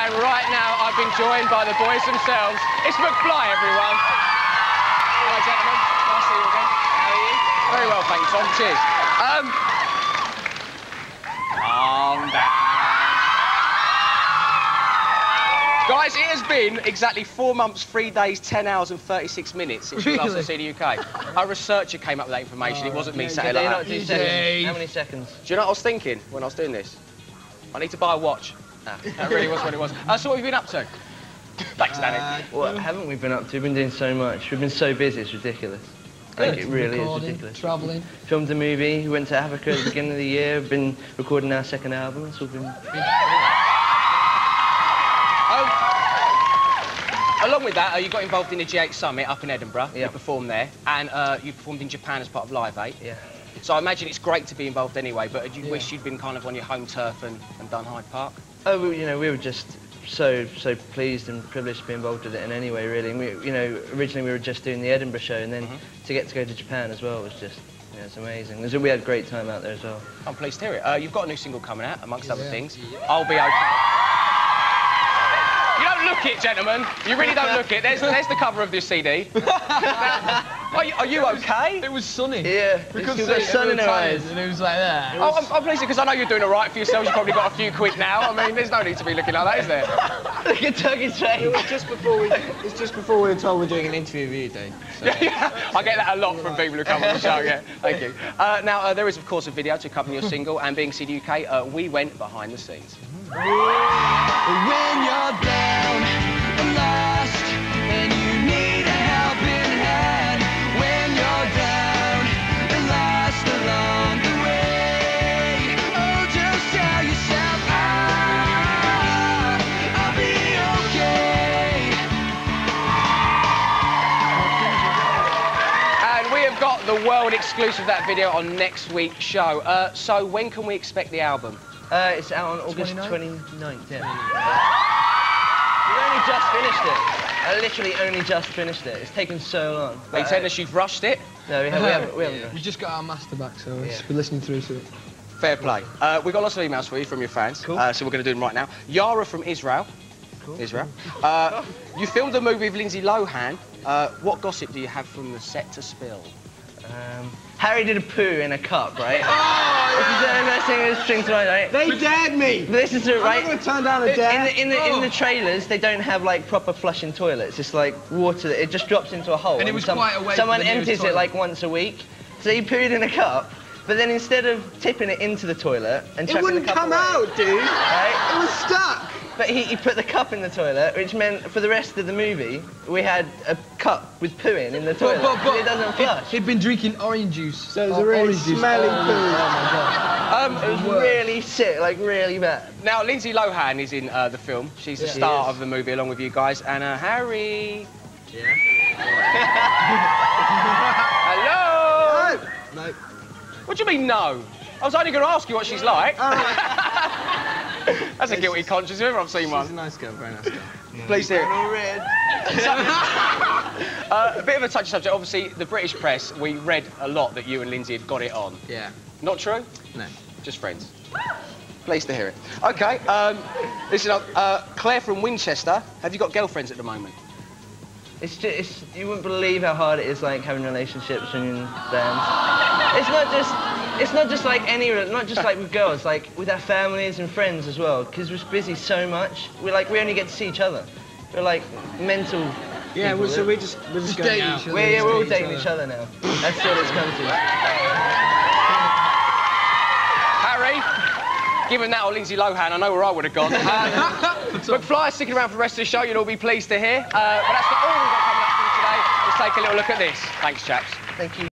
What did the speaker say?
and right now I've been joined by the boys themselves. It's McFly, everyone. Hello, gentlemen. Nice to see you again. How are you? Very well, thanks, Tom. Cheers. Um, calm down. Guys, it has been exactly four months, three days, 10 hours and 36 minutes since we last Really? seen the UK. A researcher came up with that information. it wasn't me saying like that. not do seconds? Dave. How many seconds? Do you know what I was thinking when I was doing this? I need to buy a watch. That really was what it was. Uh, so what have you been up to? Thanks, Danny. What haven't we been up to? We've been doing so much. We've been so busy, it's ridiculous. Like, it really is Recording, ridiculous. Travelling. Filmed a movie, we went to Africa at the beginning of the year, been recording our second album, it's all been... Um, along with that, uh, you got involved in the G8 Summit up in Edinburgh. Yeah. You performed there, and uh, you performed in Japan as part of Live 8. Yeah. So I imagine it's great to be involved anyway, but you Yeah. wish you'd been kind of on your home turf and, and done Hyde Park? Oh, we, you know, we were just so, so pleased and privileged to be involved with it in any way, really. And we, you know, originally we were just doing the Edinburgh show, and then to get to go to Japan as well was just, you know, it's amazing. We had a great time out there as well. I'm pleased to hear it. Uh, you've got a new single coming out, amongst other Yeah. things. I'll be okay. You don't look it, gentlemen. You really don't look it. There's, there's the cover of this CD. are, you, are you okay? It was sunny. Yeah, because it's could got see sun in were her eyes. And it was like that. Oh, I'm, I'm pleased because I know you're doing all right for yourselves. You've probably got a few quid now. I mean, there's no need to be looking like that, is there? Look at Dougie's face. just before we, it's just before we were told we're doing an interview with you, Dave. I get that a lot from people who come on the show, yeah. Thank you. Uh, now, uh, there is, of course, a video to accompany your single, and being CD UK, uh, we went behind the scenes. When you're down the world exclusive of that video on next week's show. Uh, so, when can we expect the album? Uh, it's out on August 29th? 29th, yeah. We've only just finished it. I literally only just finished it. It's taken so long. Are you But, telling uh, us you've rushed it? No, we haven't. We haven't, we haven't We just got our master back, so Yeah. we're listening through to it. Fair play. Uh, we've got lots of emails for you from your fans, Cool. uh, so we're going to do them right now. Yara from Israel. Israel. Uh, you filmed a movie with Lindsay Lohan. Uh, what gossip do you have from the set to spill? Um, Harry did a poo in a cup, right? Oh, this is the best thing that's string to mind, right? They dared me! This is it, I'm going to turn down a In dare. the, in, the, in the trailers, they don't have like proper flushing toilets. It's like water. It just drops into a hole. And it was quite away Someone empties it like once a week. So he pooed in a cup, but then instead of tipping it into the toilet and It wouldn't come away, out, dude. right? It was stuck. But he, he put the cup in the toilet, which meant for the rest of the movie we had a cup with poo in in the toilet. But, but, but it doesn't flush. He'd been drinking orange juice. So it was Oh, a really orange juice. smelly oh, poo. Oh my god. Um, It was really sick, like really bad. now, Lindsay Lohan is in uh, the film. She's the star of the movie along with you guys. And uh, Harry. Hello. No. What do you mean no? I was only going to ask you what she's like. That's a guilty conscience. If ever I've seen She's a one. nice girl, very nice girl. Please do. All red. Uh, a bit of a touchy subject. Obviously, the British press, we read a lot that you and Lindsay had got it on. Yeah. Not true? No. Just friends. Pleased to hear it. Okay, um, listen up. Uh, Claire from Winchester, have you got girlfriends at the moment? It's just, it's, you wouldn't believe how hard it is, like having relationships and you're bands. It's not just, it's not just like any, not just like with girls, like with our families and friends as well. Because we're busy so much, we're like we only get to see each other. We're like mental. Yeah, people. well, so we just, we're just, Just going dating out. each other. We're, yeah, we're all dating each other now. That's what it's come to. Harry, given that or Lindsay Lohan, I know where I would have gone. Uh, McFly sticking around for the rest of the show, you'll all be pleased to hear. Uh, but that's not all we've got coming up for you today. Let's take a little look at this. Thanks, chaps. Thank you.